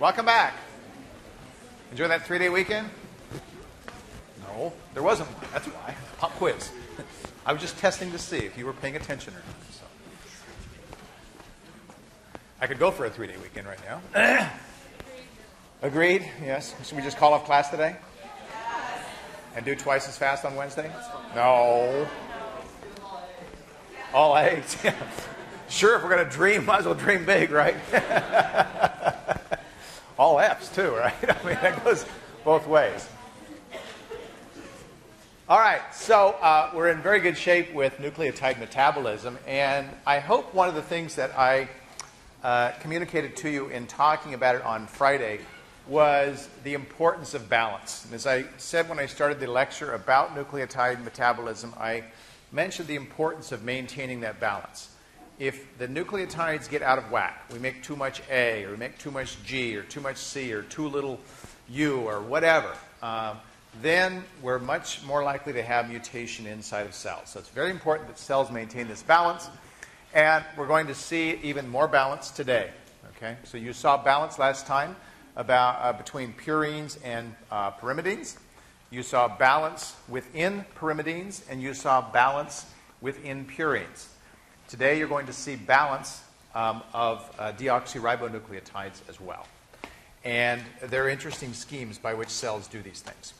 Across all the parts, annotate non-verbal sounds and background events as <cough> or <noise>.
Welcome back. Enjoy that three day weekend? No, there wasn't one. That's why. <laughs> Pop quiz. <laughs> I was just testing to see if you were paying attention or not. So. I could go for a three day weekend right now. <clears throat> Agreed? Yes. Should we just call off class today? And do twice as fast on Wednesday? No. All eight. <laughs> sure, if we're going to dream, might as well dream big, right? All F's, too, <laughs> right? I mean, that goes both ways. All right, so uh, we're in very good shape with nucleotide metabolism, and I hope one of the things that I uh, communicated to you in talking about it on Friday was the importance of balance. And as I said when I started the lecture about nucleotide metabolism, I mentioned the importance of maintaining that balance. If the nucleotides get out of whack, we make too much A, or we make too much G, or too much C, or too little U, or whatever, um, then we're much more likely to have mutation inside of cells. So it's very important that cells maintain this balance. And we're going to see even more balance today. Okay? So you saw balance last time about, uh, between purines and uh, pyrimidines. You saw balance within pyrimidines, and you saw balance within purines. Today you're going to see balance um, of uh, deoxyribonucleotides as well. And there are interesting schemes by which cells do these things.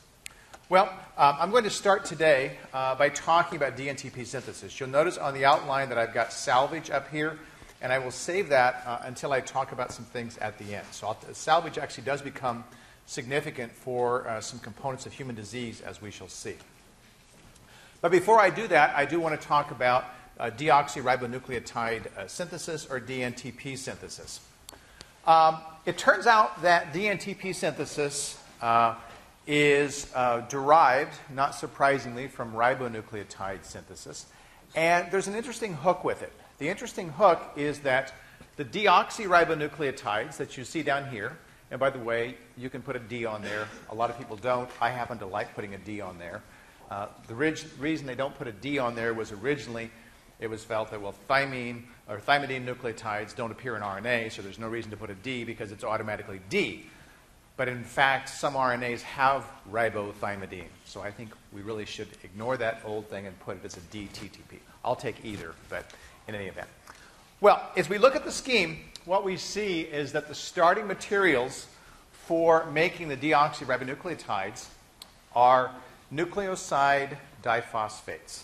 Well, um, I'm going to start today uh, by talking about DNTP synthesis. You'll notice on the outline that I've got salvage up here, and I will save that uh, until I talk about some things at the end. So, I'll, salvage actually does become significant for uh, some components of human disease, as we shall see. But before I do that, I do want to talk about uh, deoxyribonucleotide uh, synthesis or DNTP synthesis. Um, it turns out that DNTP synthesis uh, is uh, derived, not surprisingly, from ribonucleotide synthesis. And there's an interesting hook with it. The interesting hook is that the deoxyribonucleotides that you see down here, and by the way, you can put a D on there. A lot of people don't. I happen to like putting a D on there. Uh, the reason they don't put a D on there was originally it was felt that, well, thymine or thymidine nucleotides don't appear in RNA, so there's no reason to put a D because it's automatically D. But in fact, some RNAs have ribothymidine. So I think we really should ignore that old thing and put it as a DTTP. I'll take either, but in any event. Well, as we look at the scheme, what we see is that the starting materials for making the deoxyribonucleotides are nucleoside diphosphates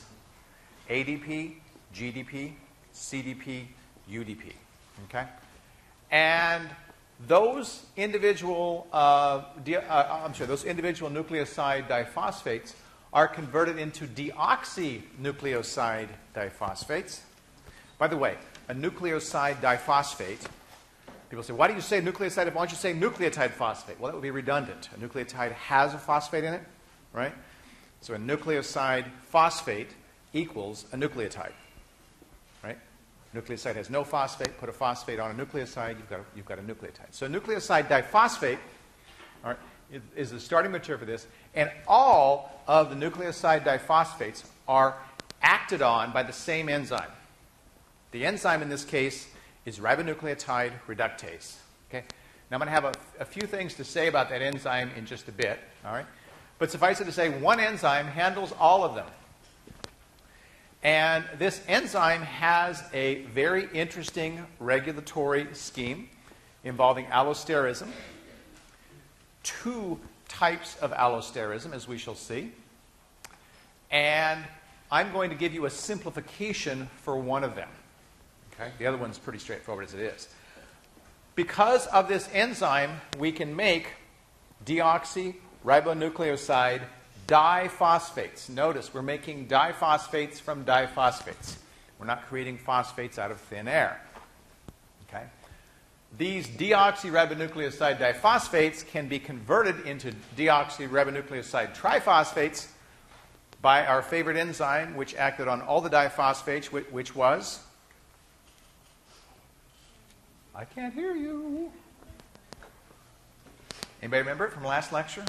ADP, GDP, CDP, UDP. Okay? And those individual, uh, uh, I'm sorry, those individual nucleoside diphosphates are converted into deoxynucleoside diphosphates. By the way, a nucleoside diphosphate, people say, why do you say nucleoside? Why don't you say nucleotide phosphate? Well, that would be redundant. A nucleotide has a phosphate in it, right? So a nucleoside phosphate equals a nucleotide nucleoside has no phosphate, put a phosphate on a nucleoside, you've got a, you've got a nucleotide. So nucleoside diphosphate is the starting material for this, and all of the nucleoside diphosphates are acted on by the same enzyme. The enzyme in this case is ribonucleotide reductase. Okay? Now I'm going to have a, a few things to say about that enzyme in just a bit. All right? But suffice it to say, one enzyme handles all of them. And this enzyme has a very interesting regulatory scheme involving allosterism, two types of allosterism, as we shall see. And I'm going to give you a simplification for one of them. Okay? The other one's pretty straightforward as it is. Because of this enzyme, we can make deoxyribonucleoside diphosphates. Notice we're making diphosphates from diphosphates. We're not creating phosphates out of thin air. Okay? These deoxyribonucleoside diphosphates can be converted into deoxyribonucleoside triphosphates by our favorite enzyme, which acted on all the diphosphates, which was. I can't hear you. Anybody remember it from last lecture?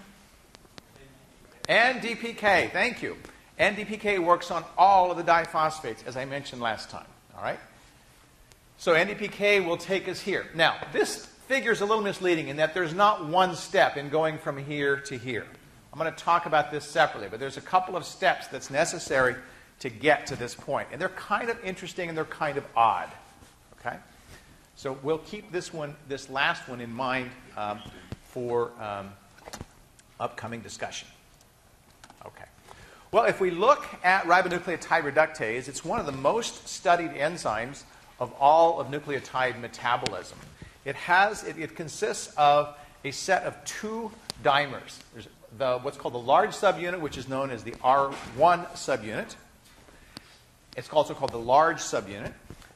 NDPK, thank you. NDPK works on all of the diphosphates, as I mentioned last time. All right? So NDPK will take us here. Now, this figure is a little misleading in that there's not one step in going from here to here. I'm going to talk about this separately, but there's a couple of steps that's necessary to get to this point. And they're kind of interesting and they're kind of odd. Okay? So we'll keep this one, this last one in mind um, for um, upcoming discussion. Well, if we look at ribonucleotide reductase, it's one of the most studied enzymes of all of nucleotide metabolism. It has, it, it consists of a set of two dimers. There's the, what's called the large subunit, which is known as the R1 subunit. It's also called the large subunit.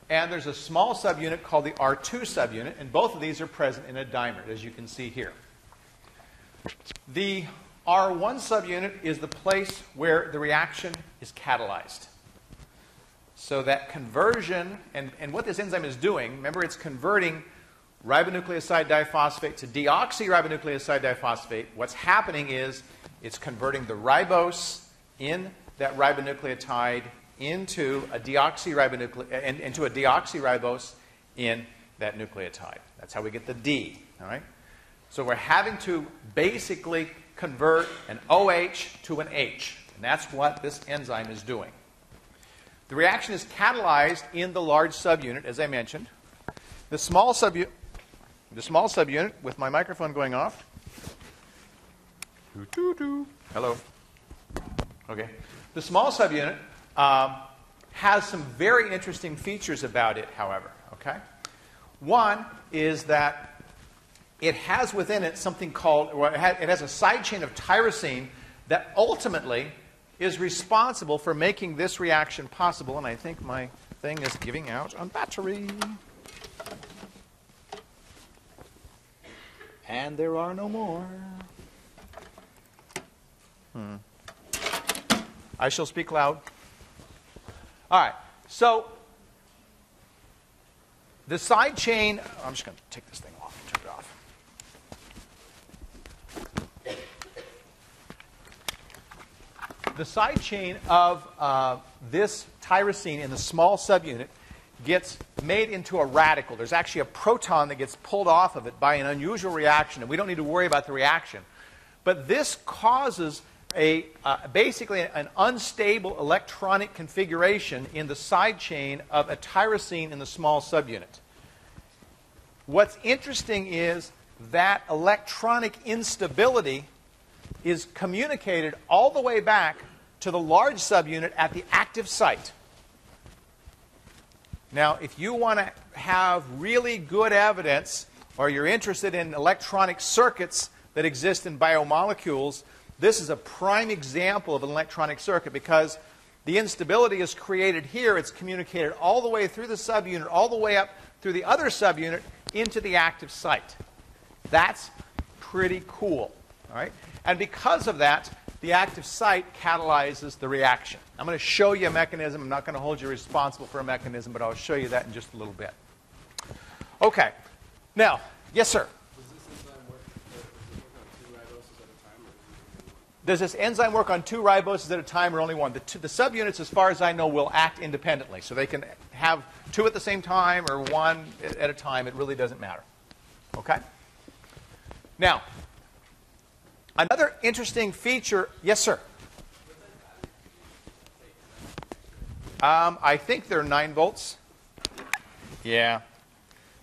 And there's a small subunit called the R2 subunit, and both of these are present in a dimer, as you can see here. The R1 subunit is the place where the reaction is catalyzed. So that conversion, and, and what this enzyme is doing, remember it's converting ribonucleoside diphosphate to deoxyribonucleoside diphosphate. What's happening is it's converting the ribose in that ribonucleotide into a deoxyribonucle- into a deoxyribose in that nucleotide. That's how we get the D. All right. So we're having to basically convert an OH to an H, and that's what this enzyme is doing. The reaction is catalyzed in the large subunit, as I mentioned. The small subunit, the small subunit, with my microphone going off. Hello. Okay. The small subunit um, has some very interesting features about it, however. Okay. One is that it has within it something called, it has a side chain of tyrosine that ultimately is responsible for making this reaction possible. And I think my thing is giving out on battery. And there are no more. Hmm. I shall speak loud. All right. So the side chain, I'm just going to take this thing off and turn it off. The side chain of uh, this tyrosine in the small subunit gets made into a radical. There's actually a proton that gets pulled off of it by an unusual reaction, and we don't need to worry about the reaction. But this causes a, uh, basically an unstable electronic configuration in the side chain of a tyrosine in the small subunit. What's interesting is that electronic instability is communicated all the way back to the large subunit at the active site. Now, if you want to have really good evidence or you're interested in electronic circuits that exist in biomolecules, this is a prime example of an electronic circuit because the instability is created here. It's communicated all the way through the subunit, all the way up through the other subunit into the active site. That's pretty cool. All right? And because of that, the active site catalyzes the reaction. I'm going to show you a mechanism. I'm not going to hold you responsible for a mechanism, but I'll show you that in just a little bit. Okay. Now, yes, sir. Does this enzyme work on two riboses at a time or only one? The, two, the, subunits, as far as I know, will act independently. So they can have two at the same time or one at a time. It really doesn't matter. Okay? Now, another interesting feature. Yes, sir. Um, I think they're 9 volts. Yeah.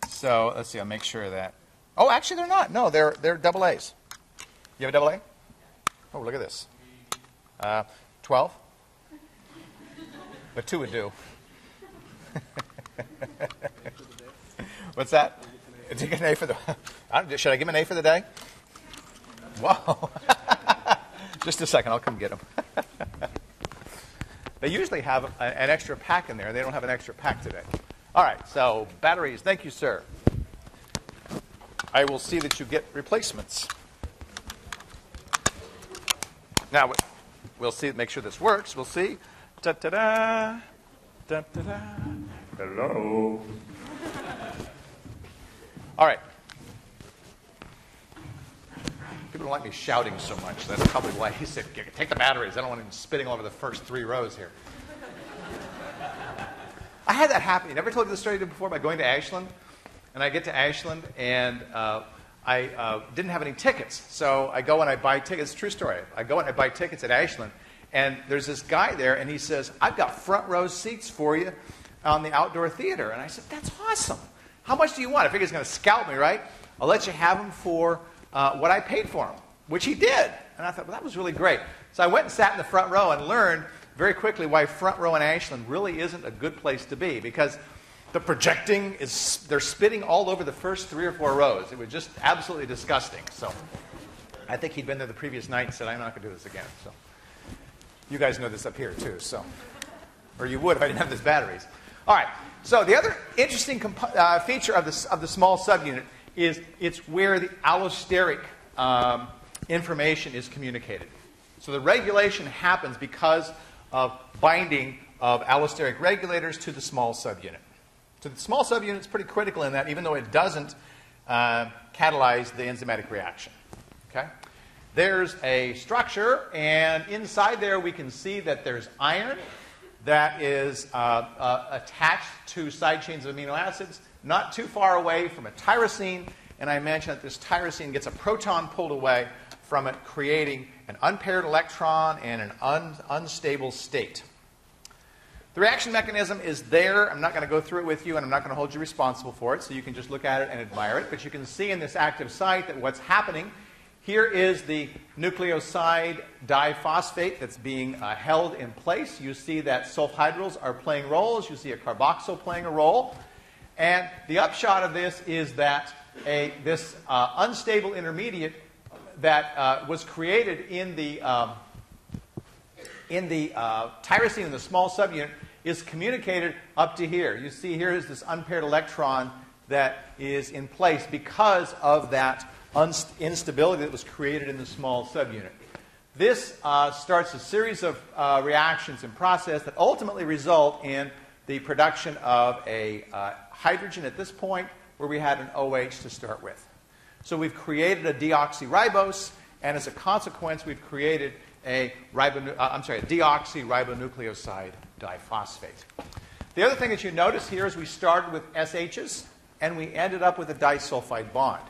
So let's see. I'll make sure of that. Oh, actually, they're not. No, they're, they're double A's. You have a double A? Oh, look at this. Uh, 12? But two would do. <laughs> What's that? Get an A for the? <laughs> I should I give an A for the day? Whoa! <laughs> Just a second, I'll come get them. <laughs> they usually have a, an extra pack in there. They don't have an extra pack today. All right, so batteries. Thank you, sir. I will see that you get replacements. Now, we'll see, make sure this works. We'll see. Da da da. Da da da. Hello. All right. People don't like me shouting so much. That's probably why he said, take the batteries. I don't want him spitting all over the first three rows here. I had that happen. I never told you the story before about going to Ashland? and I get to Ashland, and uh, I uh, didn't have any tickets. So I go and I buy tickets. True story. I go and I buy tickets at Ashland, and there's this guy there, and he says, I've got front row seats for you on the outdoor theater. And I said, That's awesome. How much do you want? I figure he's going to scout me, right? I'll let you have them for uh, what I paid for them, which he did. And I thought, Well, that was really great. So I went and sat in the front row and learned very quickly why front row in Ashland really isn't a good place to be because the projecting is, they're spitting all over the first three or four rows. It was just absolutely disgusting. So I think he'd been there the previous night and said, I'm not going to do this again. So you guys know this up here too, so. Or you would if I didn't have these batteries. All right, so the other interesting uh, feature of, this, of the small subunit is it's where the allosteric um, information is communicated. So the regulation happens because of binding of allosteric regulators to the small subunit. So the small subunit is pretty critical in that, even though it doesn't uh, catalyze the enzymatic reaction. Okay? There's a structure, and inside there we can see that there's iron that is uh, uh, attached to side chains of amino acids, not too far away from a tyrosine. And I mentioned that this tyrosine gets a proton pulled away from it, creating an unpaired electron and an un- unstable state. The reaction mechanism is there. I'm not going to go through it with you, and I'm not going to hold you responsible for it, so you can just look at it and admire it. But you can see in this active site that what's happening here is the nucleoside diphosphate that's being uh, held in place. You see that sulfhydryls are playing roles. You see a carboxyl playing a role. And the upshot of this is that a, this uh, unstable intermediate that uh, was created in the, um, in the uh, tyrosine in the small subunit is communicated up to here. You see here is this unpaired electron that is in place because of that instability that was created in the small subunit. This uh, starts a series of uh, reactions and process that ultimately result in the production of a uh, hydrogen at this point where we had an OH to start with. So we've created a deoxyribose, and as a consequence, we've created a ribo, uh, I'm sorry, a deoxyribonucleoside diphosphate. The other thing that you notice here is we started with SHs and we ended up with a disulfide bond.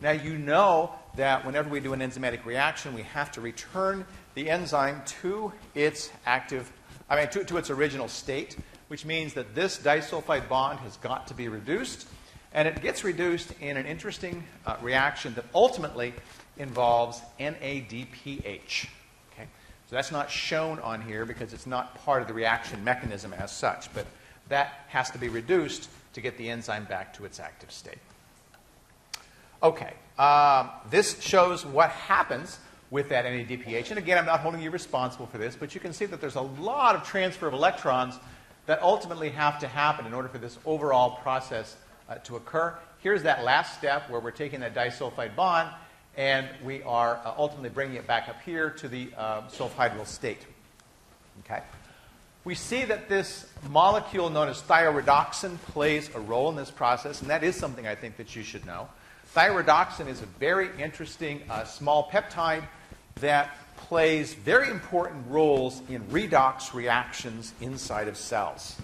Now you know that whenever we do an enzymatic reaction, we have to return the enzyme to its active, I mean, to, to its original state, which means that this disulfide bond has got to be reduced and it gets reduced in an interesting uh, reaction that ultimately involves NADPH. Okay? So that's not shown on here because it's not part of the reaction mechanism as such, but that has to be reduced to get the enzyme back to its active state. Okay, um, this shows what happens with that NADPH. And again, I'm not holding you responsible for this, but you can see that there's a lot of transfer of electrons that ultimately have to happen in order for this overall process uh, to occur. Here's that last step where we're taking that disulfide bond and we are uh, ultimately bringing it back up here to the uh, sulfhydryl state. Okay? We see that this molecule known as thioredoxin plays a role in this process, and that is something I think that you should know. Thioredoxin is a very interesting uh, small peptide that plays very important roles in redox reactions inside of cells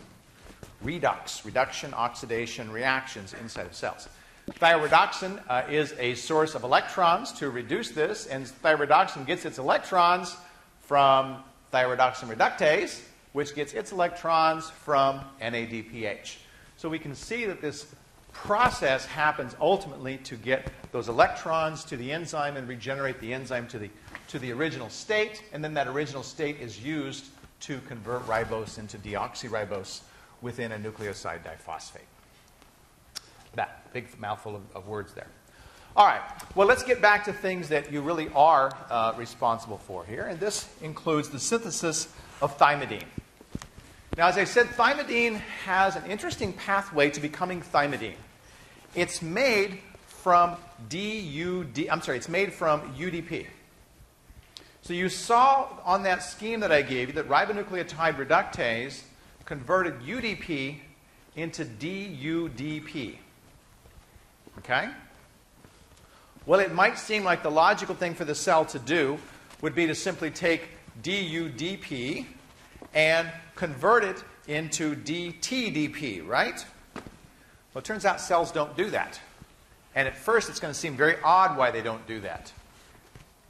redox, reduction, oxidation reactions inside of cells. Thioredoxin uh, is a source of electrons to reduce this, and thioredoxin gets its electrons from thioredoxin reductase, which gets its electrons from NADPH. So we can see that this process happens ultimately to get those electrons to the enzyme and regenerate the enzyme to the, to the original state, and then that original state is used to convert ribose into deoxyribose within a nucleoside diphosphate. That big mouthful of, of words there. All right, well, let's get back to things that you really are uh, responsible for here, and this includes the synthesis of thymidine. Now, as I said, thymidine has an interesting pathway to becoming thymidine. It's made from DUD, I'm sorry, it's made from UDP. So you saw on that scheme that I gave you that ribonucleotide reductase converted UDP into DUDP. Okay? Well, it might seem like the logical thing for the cell to do would be to simply take DUDP and convert it into DTDP, right? Well, it turns out cells don't do that. And at first, it's going to seem very odd why they don't do that.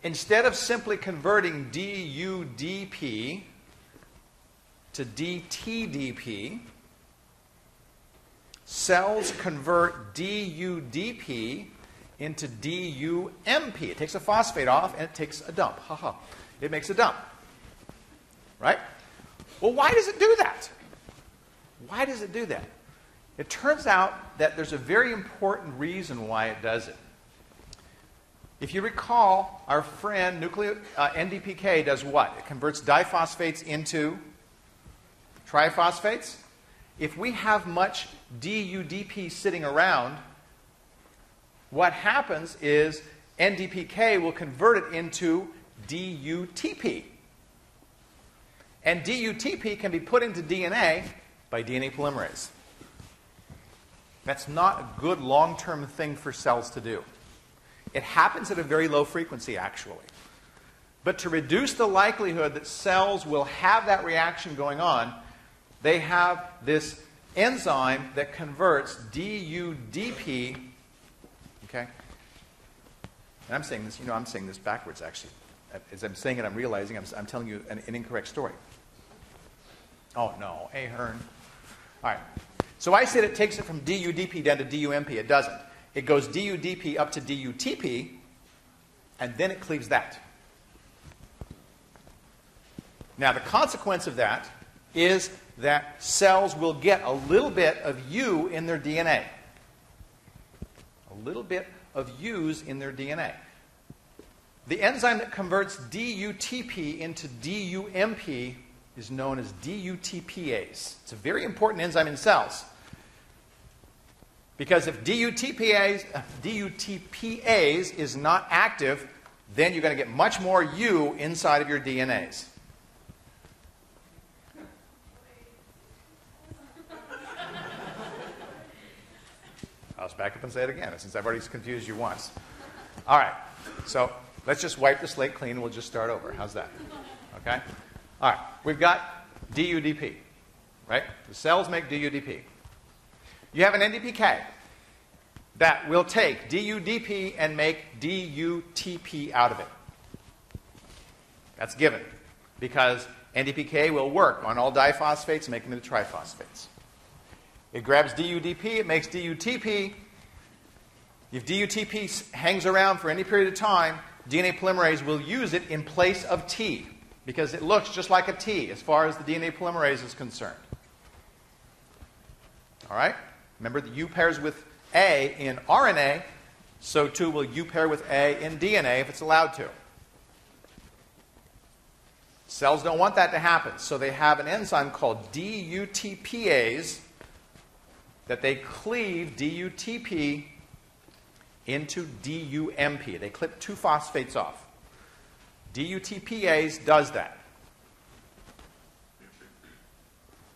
Instead of simply converting DUDP to DTDP, cells convert DUDP into DUMP. It takes a phosphate off and it takes a dump. Haha. It makes a dump. Right? Well, why does it do that? Why does it do that? It turns out that there's a very important reason why it does it. If you recall, our friend nucleo, uh, NDPK does what? It converts diphosphates into triphosphates. If we have much DUDP sitting around, what happens is NDPK will convert it into DUTP. And DUTP can be put into DNA by DNA polymerase. That's not a good long term thing for cells to do. It happens at a very low frequency, actually. But to reduce the likelihood that cells will have that reaction going on, they have this enzyme that converts DUDP. Okay? And I'm saying this, you know, I'm saying this backwards, actually. As I'm saying it, I'm realizing I'm, I'm telling you an, an incorrect story. Oh, no. Ahern. All right. So I said it takes it from DUDP down to DUMP. It doesn't. It goes DUDP up to DUTP, and then it cleaves that. Now, the consequence of that is that cells will get a little bit of U in their DNA. A little bit of U's in their DNA. The enzyme that converts DUTP into DUMP is known as DUTPase. It's a very important enzyme in cells. Because if DUTPase, DUTPase is not active, then you're going to get much more U inside of your DNAs. <laughs> I'll just back up and say it again, since I've already confused you once. All right, so let's just wipe the slate clean and we'll just start over. How's that? Okay? All right, we've got DUDP, right? The cells make DUDP. You have an NDPK that will take DUDP and make DUTP out of it. That's given because NDPK will work on all diphosphates, making them into triphosphates. It grabs DUDP, it makes DUTP. If DUTP hangs around for any period of time, DNA polymerase will use it in place of T because it looks just like a T as far as the DNA polymerase is concerned. All right? Remember the U pairs with A in RNA, so too will U pair with A in DNA if it's allowed to. Cells don't want that to happen, so they have an enzyme called DUTPase that they cleave DUTP into DUMP. They clip two phosphates off. DUTPase does that.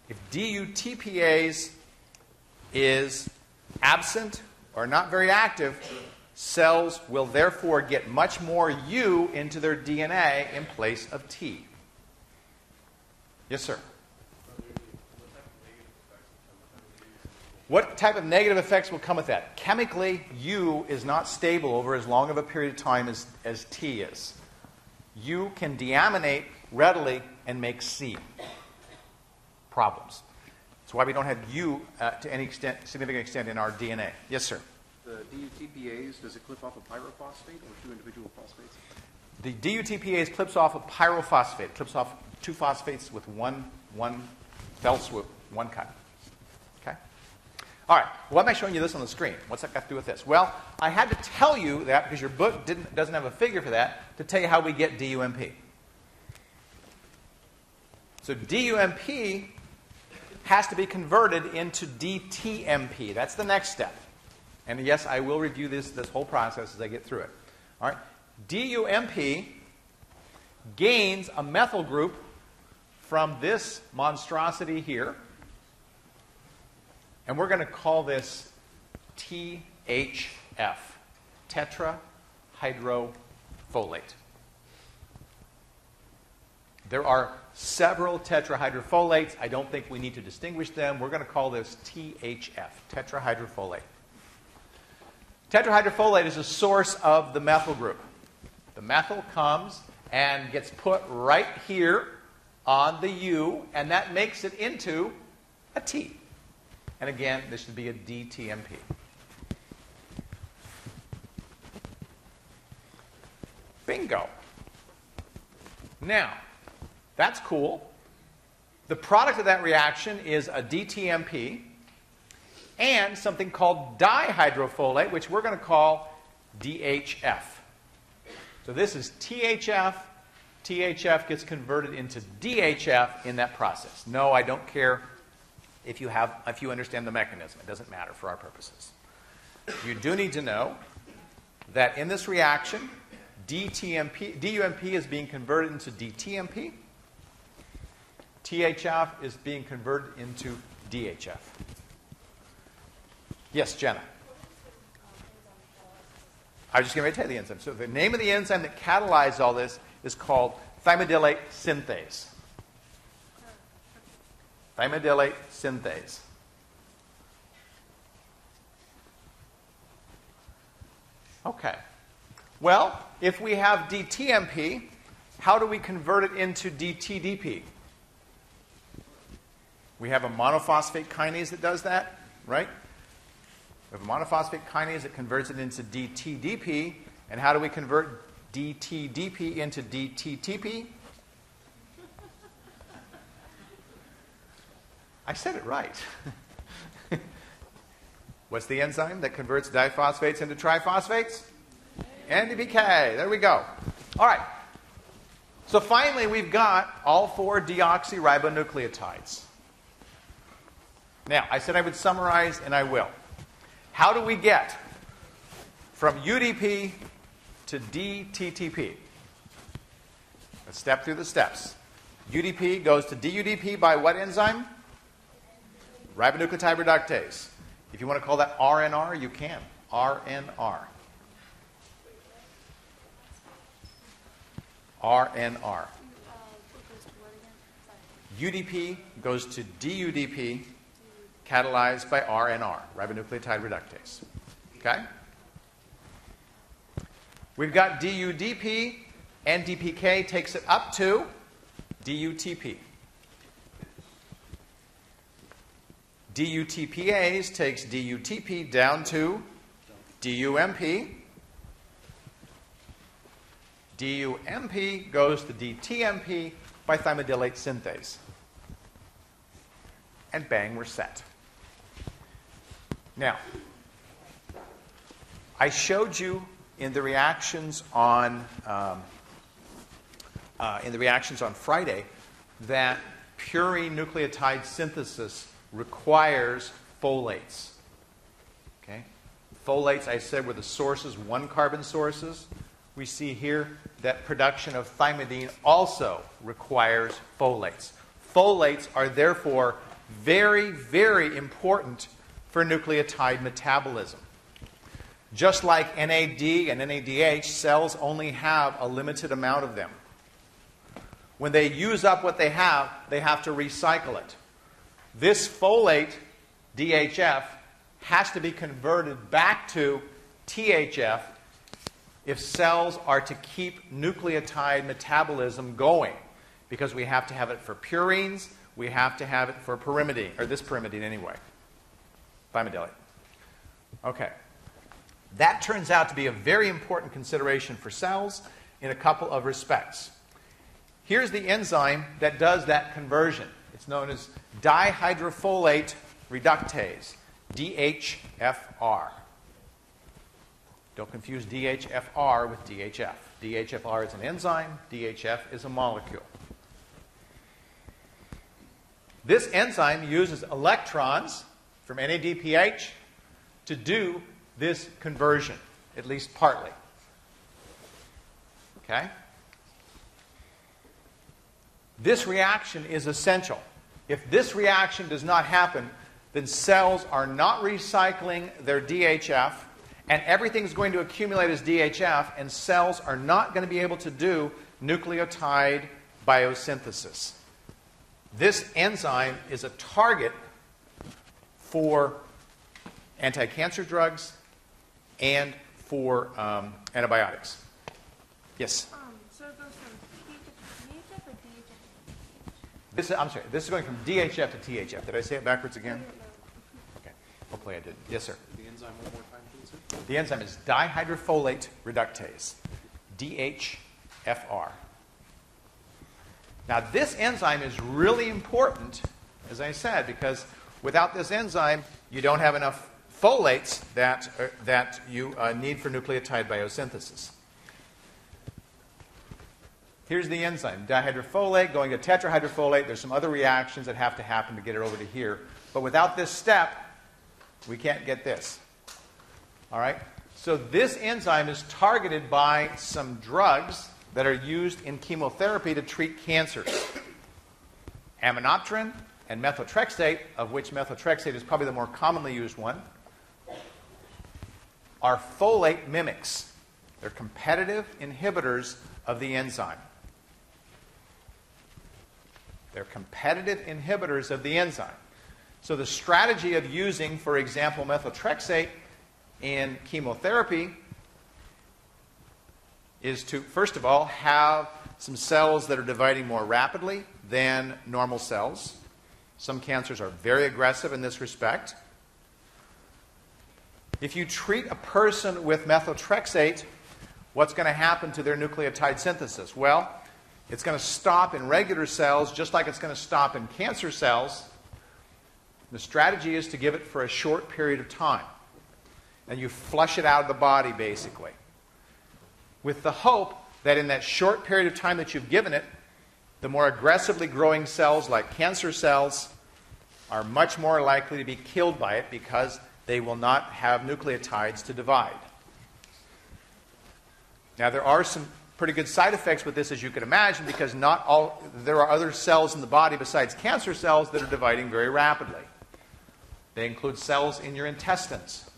If DUTPase is absent or not very active, cells will therefore get much more U into their DNA in place of T. Yes, sir. What type of negative effects will come with that? Chemically, U is not stable over as long of a period of time as, as T is. U can deaminate readily and make C. Problems. That's why we don't have U uh, to any extent, significant extent in our DNA. Yes, sir. The DUTPase, does it clip off a pyrophosphate or two individual phosphates? The DUTPase clips off a pyrophosphate. It clips off two phosphates with one, one fell swoop, one cut. All right. Why am I showing you this on the screen? What's that got to do with this? Well, I had to tell you that because your book doesn't have a figure for that to tell you how we get DUMP. So DUMP has to be converted into DTMP. That's the next step. And yes, I will review this, this whole process as I get through it. All right. DUMP gains a methyl group from this monstrosity here. And we're going to call this THF, tetrahydrofolate. There are several tetrahydrofolates. I don't think we need to distinguish them. We're going to call this THF, tetrahydrofolate. Tetrahydrofolate is a source of the methyl group. The methyl comes and gets put right here on the U, and that makes it into a T. And again, this should be a DTMP. Bingo. Now, that's cool. The product of that reaction is a DTMP and something called dihydrofolate, which we're going to call DHF. So this is THF. THF gets converted into DHF in that process. No, I don't care if you, have, if you understand the mechanism. It doesn't matter for our purposes. You do need to know that in this reaction, DTMP, DUMP is being converted into DTMP. THF is being converted into DHF. Yes, Jenna. I was just going to tell you the enzyme. So the name of the enzyme that catalyzes all this is called thymidylate synthase. Thymidylate synthase. Okay. Well, if we have DTMP, how do we convert it into DTDP? We have a monophosphate kinase that does that, right? We have a monophosphate kinase that converts it into DTDP. And how do we convert DTDP into DTTP? I said it right. <laughs> What's the enzyme that converts diphosphates into triphosphates? NDPK. There we go. All right. So finally, we've got all four deoxyribonucleotides. Now, I said I would summarize, and I will. How do we get from UDP to DTTP? Let's step through the steps. UDP goes to DUDP by what enzyme? Ribonucleotide reductase. If you want to call that RNR, you can. RNR. RNR. UDP goes to DUDP, catalyzed by RNR, ribonucleotide reductase. Okay? We've got DUDP, and DPK takes it up to DUTP. DUTPase takes DUTP down to DUMP. DUMP goes to DTMP by thymidylate synthase. And bang, we're set. Now, I showed you in the reactions on um, uh, in the reactions on Friday that purine nucleotide synthesis requires folates. Okay, folates I said were the sources, one carbon sources. We see here that production of thymidine also requires folates. Folates are therefore very, very important for nucleotide metabolism. Just like NAD and NADH, cells only have a limited amount of them. When they use up what they have, they have to recycle it. This folate, DHF, has to be converted back to THF if cells are to keep nucleotide metabolism going, because we have to have it for purines, we have to have it for pyrimidine, or this pyrimidine anyway, thymidylate. Okay. That turns out to be a very important consideration for cells in a couple of respects. Here's the enzyme that does that conversion. Known as dihydrofolate reductase, DHFR. Don't confuse DHFR with DHF. DHFR is an enzyme, DHF is a molecule. This enzyme uses electrons from NADPH to do this conversion, at least partly. Okay? This reaction is essential. If this reaction does not happen, then cells are not recycling their DHF, and everything's going to accumulate as DHF, and cells are not going to be able to do nucleotide biosynthesis. This enzyme is a target for anti cancer drugs and for um, antibiotics. Yes? Um, so it goes from PHF to VHF or DHF? This I'm sorry, this is going from DHF to THF. Did I say it backwards again? Okay, hopefully I did. Yes, sir. The enzyme one more time, please, sir. The enzyme is dihydrofolate reductase, DHFR. Now, this enzyme is really important, as I said, because without this enzyme, you don't have enough folates that, uh, that you uh, need for nucleotide biosynthesis. Here's the enzyme, dihydrofolate going to tetrahydrofolate. There's some other reactions that have to happen to get it over to here. But without this step, we can't get this. All right? So this enzyme is targeted by some drugs that are used in chemotherapy to treat cancers. Aminopterin and methotrexate, of which methotrexate is probably the more commonly used one, are folate mimics. They're competitive inhibitors of the enzyme. They're competitive inhibitors of the enzyme. So the strategy of using, for example, methotrexate in chemotherapy is to, first of all, have some cells that are dividing more rapidly than normal cells. Some cancers are very aggressive in this respect. If you treat a person with methotrexate, what's going to happen to their nucleotide synthesis? Well, it's going to stop in regular cells just like it's going to stop in cancer cells. The strategy is to give it for a short period of time. And you flush it out of the body, basically. With the hope that in that short period of time that you've given it, the more aggressively growing cells, like cancer cells, are much more likely to be killed by it because they will not have nucleotides to divide. Now, there are some pretty good side effects with this, as you can imagine, because not all, there are other cells in the body besides cancer cells that are dividing very rapidly. They include cells in your intestines.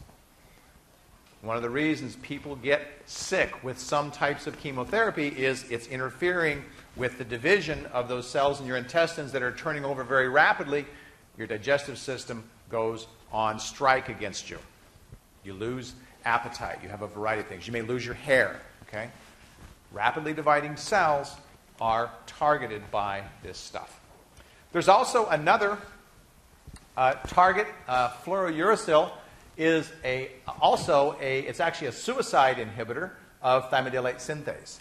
One of the reasons people get sick with some types of chemotherapy is it's interfering with the division of those cells in your intestines that are turning over very rapidly. Your digestive system goes on strike against you. You lose appetite. You have a variety of things. You may lose your hair. Okay? Rapidly dividing cells are targeted by this stuff. There's also another uh, target, uh, fluorouracil, is a, also a, it's actually a suicide inhibitor of thymidylate synthase.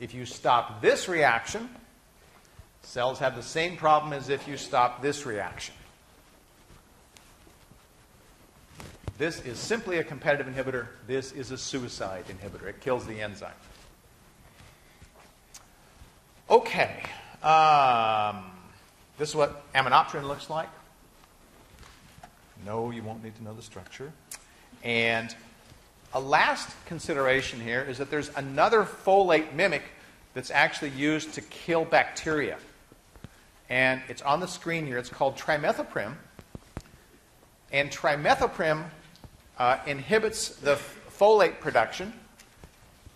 If you stop this reaction, cells have the same problem as if you stop this reaction. This is simply a competitive inhibitor. This is a suicide inhibitor. It kills the enzyme. Okay. Um, this is what aminopterin looks like. No, you won't need to know the structure. And a last consideration here is that there's another folate mimic that's actually used to kill bacteria. And it's on the screen here. It's called trimethoprim. And trimethoprim uh, inhibits the folate production,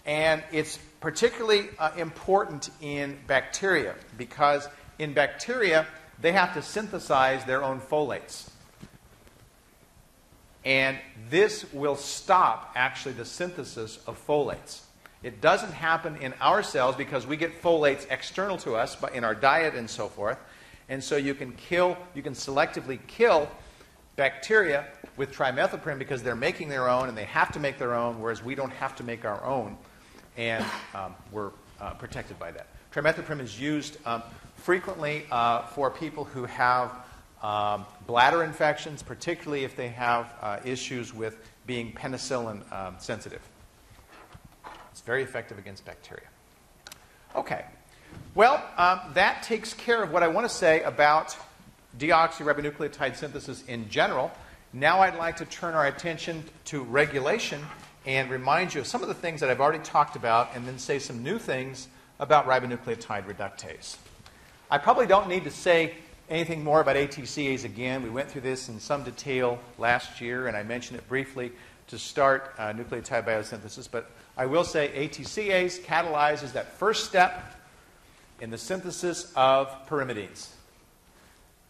and it's particularly uh, important in bacteria because in bacteria, they have to synthesize their own folates. And this will stop actually the synthesis of folates. It doesn't happen in our cells because we get folates external to us but in our diet and so forth. And so you can kill, you can selectively kill bacteria with trimethoprim because they're making their own and they have to make their own, whereas we don't have to make our own. And um, we're uh, protected by that. Trimethoprim is used um, frequently uh, for people who have um, bladder infections, particularly if they have uh, issues with being penicillin um, sensitive. It's very effective against bacteria. Okay. Well, um, that takes care of what I want to say about deoxyribonucleotide synthesis in general. Now I'd like to turn our attention to regulation and remind you of some of the things that I've already talked about and then say some new things about ribonucleotide reductase. I probably don't need to say anything more about ATCase again. We went through this in some detail last year, and I mentioned it briefly to start uh, nucleotide biosynthesis. But I will say ATCase catalyzes that first step in the synthesis of pyrimidines.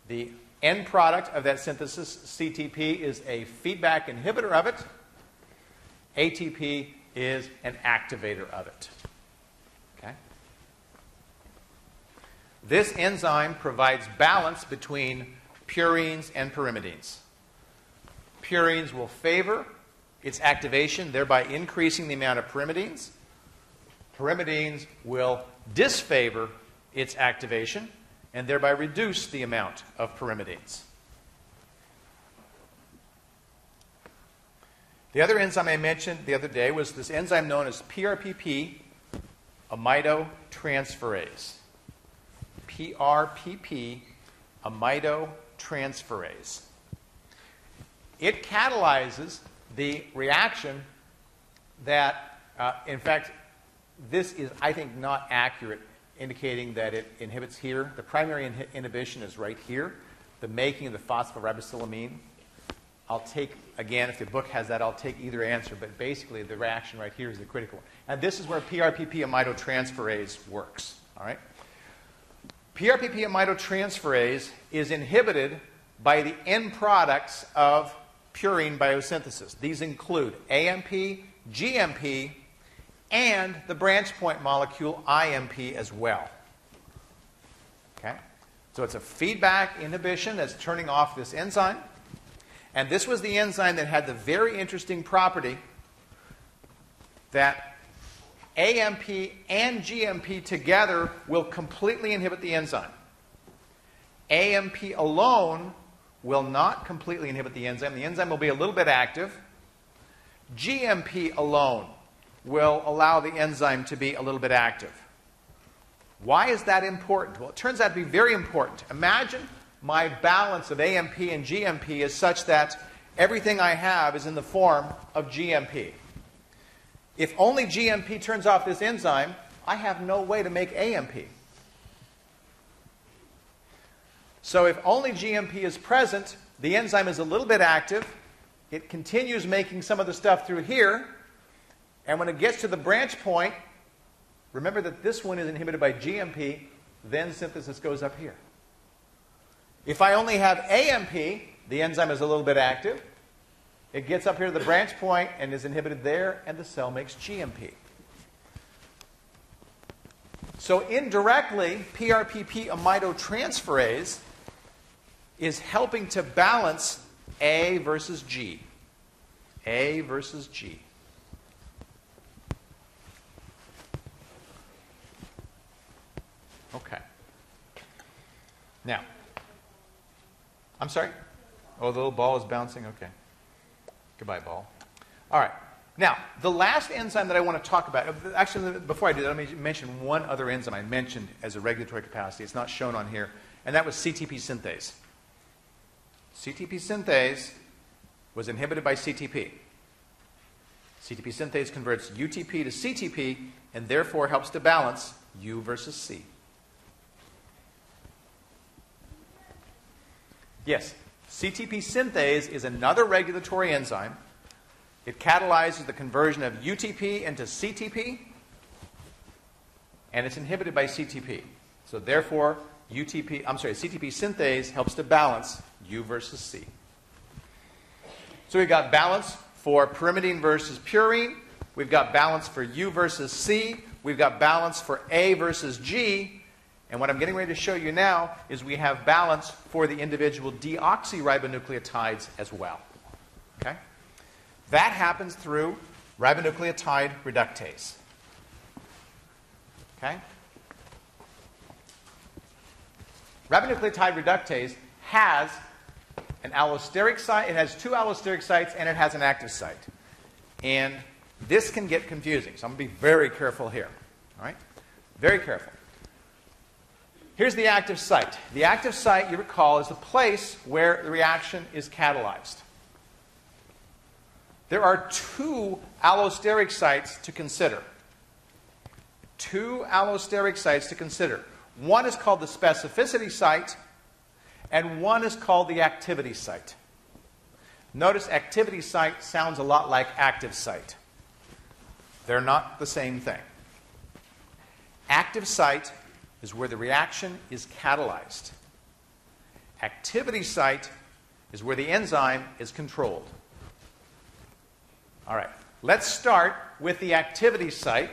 The end product of that synthesis, CTP, is a feedback inhibitor of it. ATP is an activator of it. Okay? This enzyme provides balance between purines and pyrimidines. Purines will favor its activation, thereby increasing the amount of pyrimidines. Pyrimidines will disfavor its activation and thereby reduce the amount of pyrimidines. The other enzyme I mentioned the other day was this enzyme known as PRPP amidotransferase. PRPP amidotransferase. It catalyzes the reaction that, uh, in fact, this is, I think, not accurate, indicating that it inhibits here. The primary inhi- inhibition is right here, the making of the phosphoribosylamine. I'll take, again, if the book has that, I'll take either answer, but basically the reaction right here is the critical one. And this is where PRPP amidotransferase works. All right? PRPP amidotransferase is inhibited by the end products of purine biosynthesis. These include AMP, GMP, and the branch point molecule IMP as well. Okay? So it's a feedback inhibition that's turning off this enzyme. And this was the enzyme that had the very interesting property that AMP and GMP together will completely inhibit the enzyme. AMP alone will not completely inhibit the enzyme. The enzyme will be a little bit active. GMP alone will allow the enzyme to be a little bit active. Why is that important? Well, it turns out to be very important. Imagine my balance of AMP and GMP is such that everything I have is in the form of GMP. If only GMP turns off this enzyme, I have no way to make AMP. So if only GMP is present, the enzyme is a little bit active. It continues making some of the stuff through here. And when it gets to the branch point, remember that this one is inhibited by GMP, then synthesis goes up here. If I only have AMP, the enzyme is a little bit active. It gets up here to the branch point and is inhibited there, and the cell makes GMP. So indirectly, PRPP amidotransferase is helping to balance A versus G. A versus G. Okay. Now, I'm sorry? Oh, the little ball is bouncing? Okay. Goodbye, ball. All right. Now, the last enzyme that I want to talk about, actually, before I do that, let me mention one other enzyme I mentioned as a regulatory capacity. It's not shown on here, and that was CTP synthase. CTP synthase was inhibited by CTP. CTP synthase converts UTP to CTP and therefore helps to balance U versus C. Yes, CTP synthase is another regulatory enzyme. It catalyzes the conversion of UTP into CTP, and it's inhibited by CTP. So therefore, UTP, I'm sorry, CTP synthase helps to balance U versus C. So we've got balance for pyrimidine versus purine. We've got balance for U versus C. We've got balance for A versus G. And what I'm getting ready to show you now is we have balance for the individual deoxyribonucleotides as well. Okay? That happens through ribonucleotide reductase. Okay? Ribonucleotide reductase has an allosteric site, it has two allosteric sites, and it has an active site. And this can get confusing, so I'm going to be very careful here. All right? Very careful. Here's the active site. The active site, you recall, is the place where the reaction is catalyzed. There are two allosteric sites to consider. Two allosteric sites to consider. One is called the specificity site, and one is called the activity site. Notice activity site sounds a lot like active site. They're not the same thing. Active site is where the reaction is catalyzed. Activity site is where the enzyme is controlled. All right, let's start with the activity site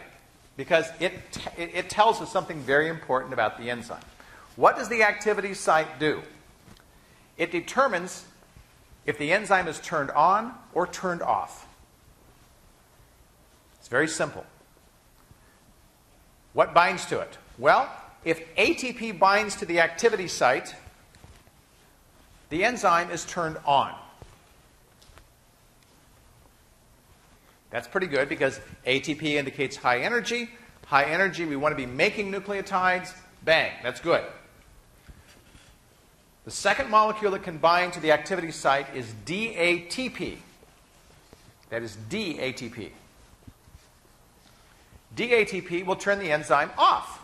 because it, it tells us something very important about the enzyme. What does the activity site do? It determines if the enzyme is turned on or turned off. It's very simple. What binds to it? Well, if ATP binds to the activity site, the enzyme is turned on. That's pretty good because ATP indicates high energy. High energy, we want to be making nucleotides. Bang, that's good. The second molecule that can bind to the activity site is DATP. That is DATP. DATP will turn the enzyme off.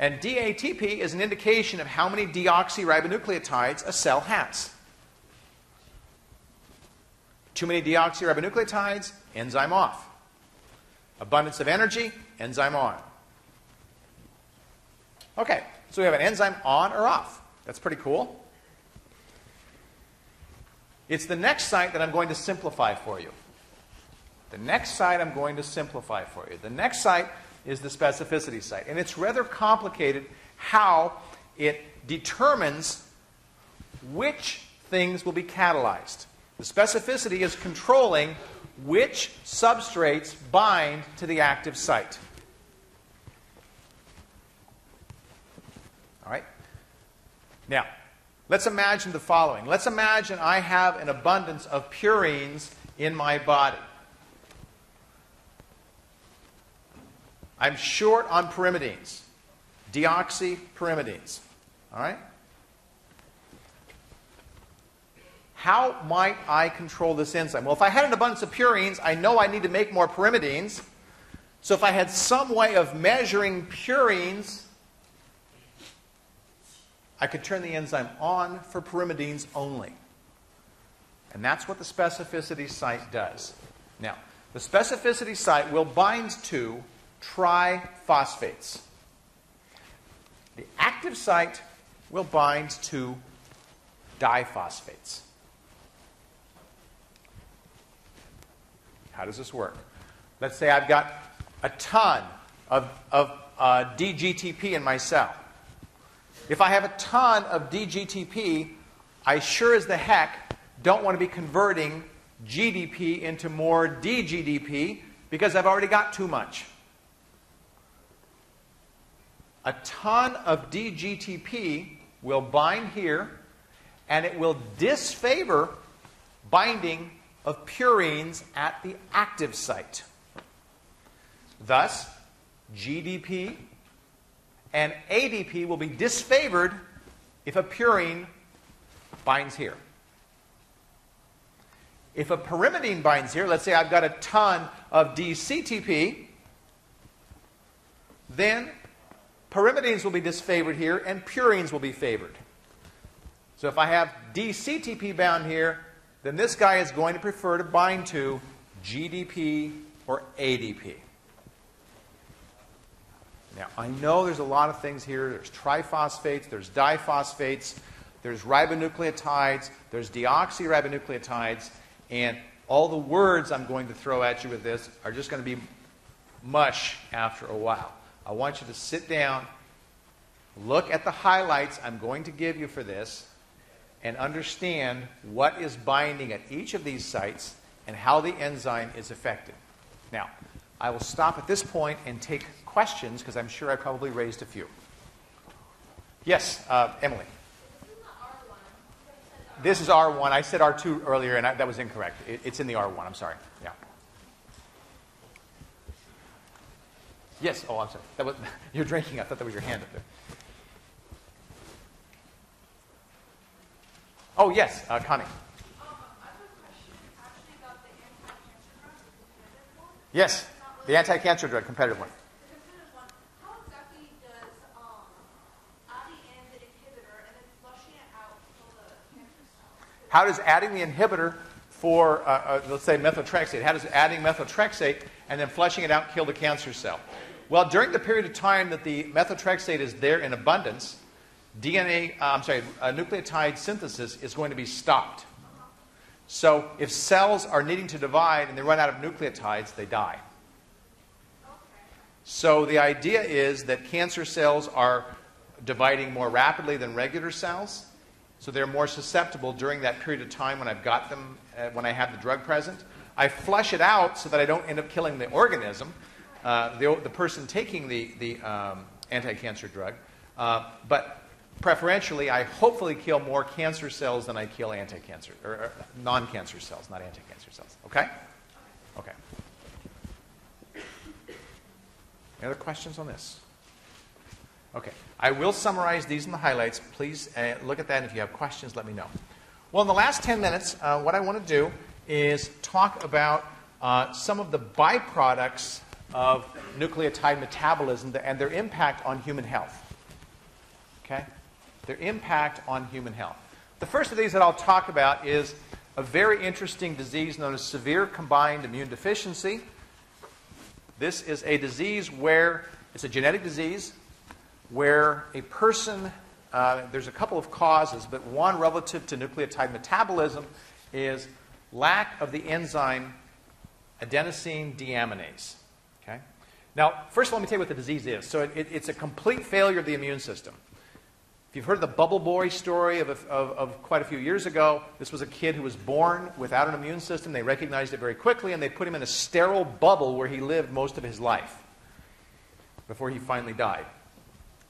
And DATP is an indication of how many deoxyribonucleotides a cell has. Too many deoxyribonucleotides, enzyme off. Abundance of energy, enzyme on. Okay, so we have an enzyme on or off. That's pretty cool. It's the next site that I'm going to simplify for you. The next site I'm going to simplify for you. The next site is the specificity site. And it's rather complicated how it determines which things will be catalyzed. The specificity is controlling which substrates bind to the active site. All right? Now, let's imagine the following. Let's imagine I have an abundance of purines in my body. I'm short on pyrimidines, deoxypyrimidines. All right? How might I control this enzyme? Well, if I had an abundance of purines, I know I need to make more pyrimidines. So if I had some way of measuring purines, I could turn the enzyme on for pyrimidines only. And that's what the specificity site does. Now, the specificity site will bind to triphosphates. The active site will bind to diphosphates. How does this work? Let's say I've got a ton of, of uh, DGTP in my cell. If I have a ton of DGTP, I sure as the heck don't want to be converting GDP into more DGDP because I've already got too much a ton of DGTP will bind here, and it will disfavor binding of purines at the active site. Thus, GDP and ADP will be disfavored if a purine binds here. If a pyrimidine binds here, let's say I've got a ton of DCTP, then pyrimidines will be disfavored here, and purines will be favored. So if I have DCTP bound here, then this guy is going to prefer to bind to GDP or ADP. Now, I know there's a lot of things here. There's triphosphates, there's diphosphates, there's ribonucleotides, there's deoxyribonucleotides, and all the words I'm going to throw at you with this are just going to be mush after a while. I want you to sit down, look at the highlights I'm going to give you for this, and understand what is binding at each of these sites and how the enzyme is affected. Now, I will stop at this point and take questions because I'm sure I probably raised a few. Yes, uh, Emily. This is R1. I said R2 earlier, and I, that was incorrect. It, it's in the R1. I'm sorry. Yeah. Yes. Oh, I'm sorry. That was, <laughs> you're drinking. I thought that was your hand up there. Oh, yes, uh, Connie. Yes, the anti-cancer drug, competitive one. How exactly does um, adding the inhibitor and then flushing it out kill the cancer cell? How does adding the inhibitor for, uh, uh, let's say, methotrexate, how does adding methotrexate and then flushing it out kill the cancer cell? Well, during the period of time that the methotrexate is there in abundance, DNA, uh, I'm sorry, uh, nucleotide synthesis is going to be stopped. So if cells are needing to divide and they run out of nucleotides, they die. So the idea is that cancer cells are dividing more rapidly than regular cells. So they're more susceptible during that period of time when I've got them, uh, when I have the drug present. I flush it out so that I don't end up killing the organism, uh, the, the person taking the, the um, anti cancer drug. Uh, but preferentially, I hopefully kill more cancer cells than I kill anti cancer, or, or non cancer cells, not anti cancer cells. Okay? Okay. Any other questions on this? Okay. I will summarize these in the highlights. Please uh, look at that, if you have questions, let me know. Well, in the last 10 minutes, uh, what I want to do is talk about uh, some of the byproducts of nucleotide metabolism and their impact on human health. Okay? Their impact on human health. The first of these that I'll talk about is a very interesting disease known as severe combined immune deficiency. This is a disease where it's a genetic disease where a person, uh, there's a couple of causes, but one relative to nucleotide metabolism is lack of the enzyme adenosine deaminase. Now, first of all, let me tell you what the disease is. So it, it, it's a complete failure of the immune system. If you've heard the bubble boy story of, a, of, of, quite a few years ago, this was a kid who was born without an immune system. They recognized it very quickly, and they put him in a sterile bubble where he lived most of his life before he finally died.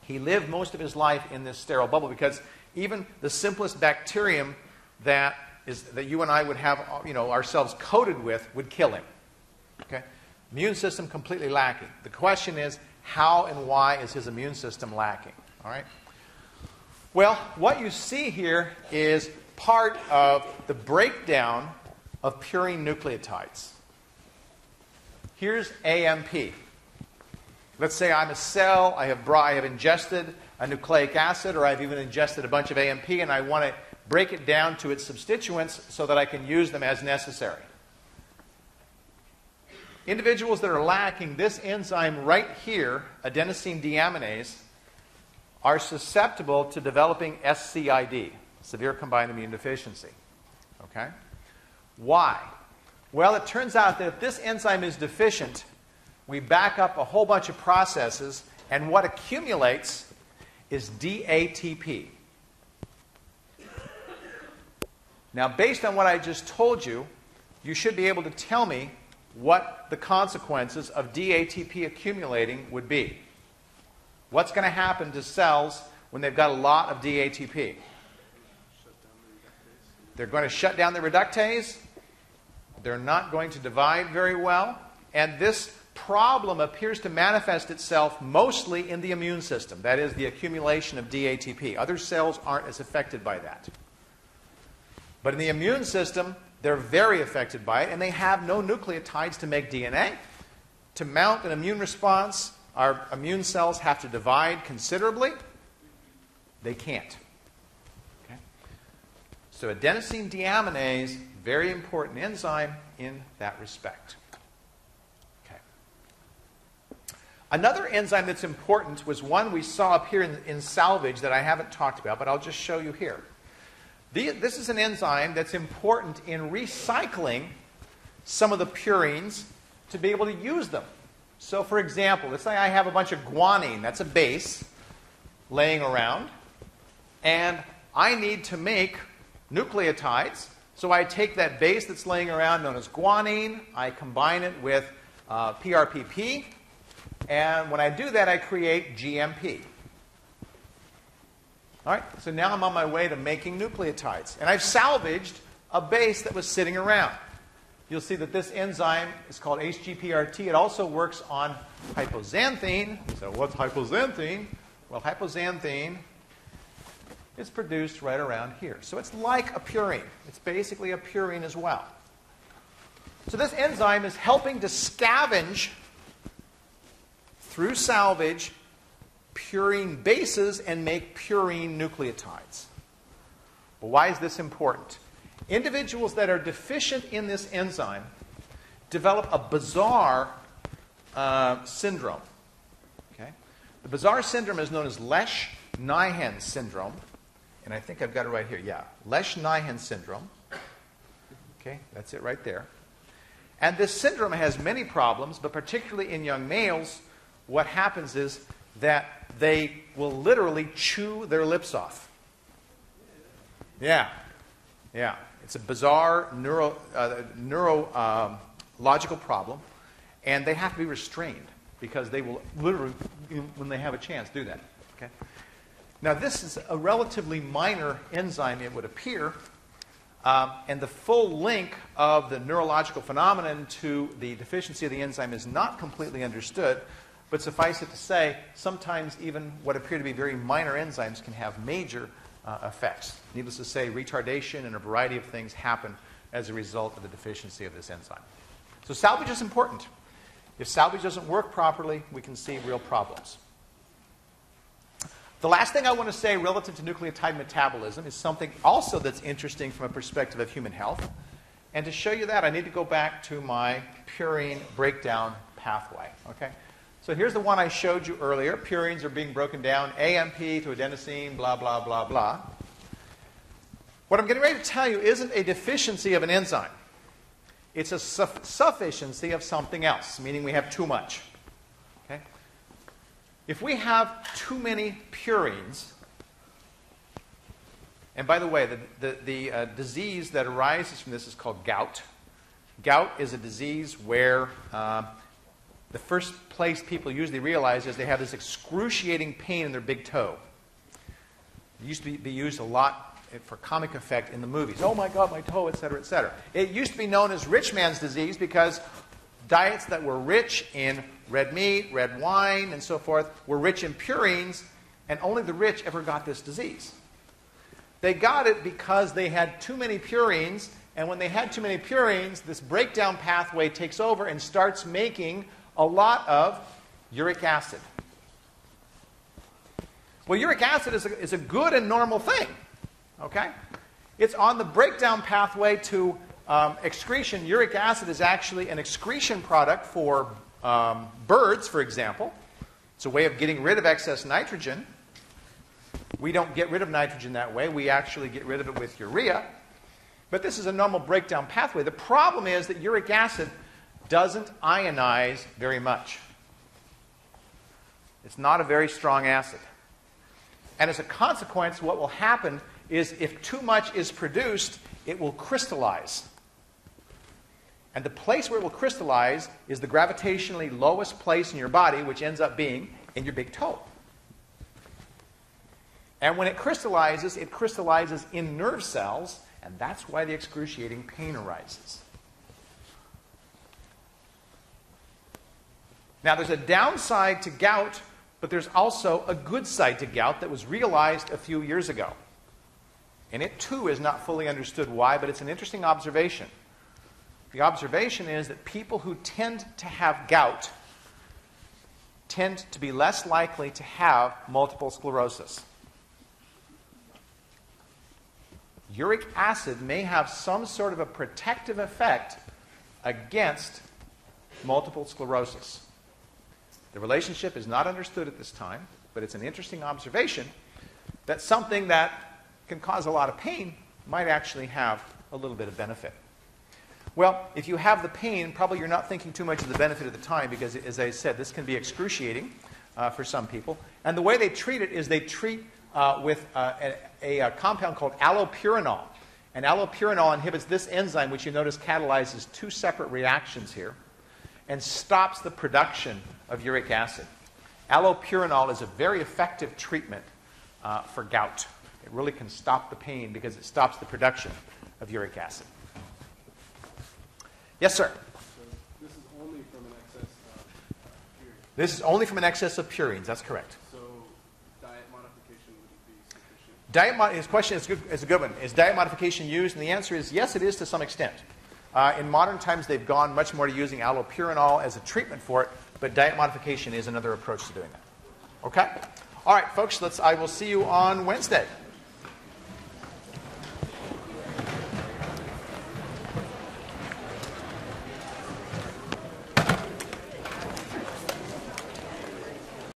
He lived most of his life in this sterile bubble because even the simplest bacterium that, is, that you and I would have you know, ourselves coated with would kill him. Okay? Immune system completely lacking. The question is, how and why is his immune system lacking? All right? Well, what you see here is part of the breakdown of purine nucleotides. Here's AMP. Let's say I'm a cell, I have, I have ingested a nucleic acid, or I've even ingested a bunch of AMP, and I want to break it down to its substituents so that I can use them as necessary. Individuals that are lacking this enzyme right here, adenosine deaminase, are susceptible to developing SCID, severe combined immune deficiency. Okay? Why? Well, it turns out that if this enzyme is deficient, we back up a whole bunch of processes, and what accumulates is DATP. Now, based on what I just told you, you should be able to tell me what the consequences of DATP accumulating would be. What's going to happen to cells when they've got a lot of DATP? They're going to shut down the reductase. They're not going to divide very well. And this problem appears to manifest itself mostly in the immune system, that is, the accumulation of DATP. Other cells aren't as affected by that. But in the immune system, they're very affected by it, and they have no nucleotides to make DNA. To mount an immune response, our immune cells have to divide considerably. They can't. Okay? So, adenosine deaminase, very important enzyme in that respect. Another enzyme that's important was one we saw up here in, in salvage that I haven't talked about, but I'll just show you here. This is an enzyme that's important in recycling some of the purines to be able to use them. So, for example, let's say I have a bunch of guanine, that's a base, laying around, and I need to make nucleotides. So I take that base that's laying around, known as guanine, I combine it with uh, PRPP, and when I do that, I create GMP. All right, so now I'm on my way to making nucleotides. And I've salvaged a base that was sitting around. You'll see that this enzyme is called HGPRT. It also works on hypoxanthine. So, what's hypoxanthine? Well, hypoxanthine is produced right around here. So, it's like a purine. It's basically a purine as well. So, this enzyme is helping to scavenge through salvage purine bases and make purine nucleotides. But why is this important? Individuals that are deficient in this enzyme develop a bizarre uh, syndrome. Okay? The bizarre syndrome is known as Lesch-Nyhan syndrome, and I think I've got it right here. Yeah, Lesch-Nyhan syndrome. Okay, that's it right there. And this syndrome has many problems, but particularly in young males, what happens is that they will literally chew their lips off. Yeah, yeah. It's a bizarre neuro, uh, neurological um, problem, and they have to be restrained because they will literally, when they have a chance, do that. Okay? Now, this is a relatively minor enzyme, it would appear, um, and the full link of the neurological phenomenon to the deficiency of the enzyme is not completely understood. But suffice it to say, sometimes even what appear to be very minor enzymes can have major uh, effects. Needless to say, retardation and a variety of things happen as a result of the deficiency of this enzyme. So, salvage is important. If salvage doesn't work properly, we can see real problems. The last thing I want to say relative to nucleotide metabolism is something also that's interesting from a perspective of human health. And to show you that, I need to go back to my purine breakdown pathway. Okay? So here's the one I showed you earlier. Purines are being broken down, AMP to adenosine, blah, blah, blah, blah. What I'm getting ready to tell you isn't a deficiency of an enzyme. It's a sufficiency of something else, meaning we have too much. Okay? If we have too many purines, and by the way, the, the, the uh, disease that arises from this is called gout. Gout is a disease where uh, the first place people usually realize is they have this excruciating pain in their big toe. It used to be, be used a lot for comic effect in the movies. Oh my God, my toe, et cetera, et cetera. It used to be known as rich man's disease because diets that were rich in red meat, red wine, and so forth were rich in purines, and only the rich ever got this disease. They got it because they had too many purines, and when they had too many purines, this breakdown pathway takes over and starts making a lot of uric acid. Well, uric acid is a, is a good and normal thing, okay? It's on the breakdown pathway to um, excretion, uric acid is actually an excretion product for um, birds, for example. It's a way of getting rid of excess nitrogen. We don't get rid of nitrogen that way. We actually get rid of it with urea. But this is a normal breakdown pathway. The problem is that uric acid doesn't ionize very much. It's not a very strong acid. And as a consequence, what will happen is if too much is produced, it will crystallize. And the place where it will crystallize is the gravitationally lowest place in your body, which ends up being in your big toe. And when it crystallizes, it crystallizes in nerve cells, and that's why the excruciating pain arises. Now, there's a downside to gout, but there's also a good side to gout that was realized a few years ago. And it too is not fully understood why, but it's an interesting observation. The observation is that people who tend to have gout tend to be less likely to have multiple sclerosis. Uric acid may have some sort of a protective effect against multiple sclerosis. The relationship is not understood at this time, but it's an interesting observation that something that can cause a lot of pain might actually have a little bit of benefit. Well, if you have the pain, probably you're not thinking too much of the benefit at the time because, as I said, this can be excruciating uh, for some people. And the way they treat it is they treat uh, with uh, a, a, compound called allopurinol. And allopurinol inhibits this enzyme, which you notice catalyzes two separate reactions here, and stops the production of uric acid. Allopurinol is a very effective treatment uh, for gout. It really can stop the pain because it stops the production of uric acid. Yes, sir. So this is only from an excess of purines. This is only from an excess of purines. That's correct. So diet modification would be sufficient. Diet mod- his question is, good, is a good one. Is diet modification used? And the answer is yes, it is to some extent. Uh, in modern times, they've gone much more to using allopurinol as a treatment for it, but diet modification is another approach to doing that. Okay? All right, folks, let's, I will see you on Wednesday.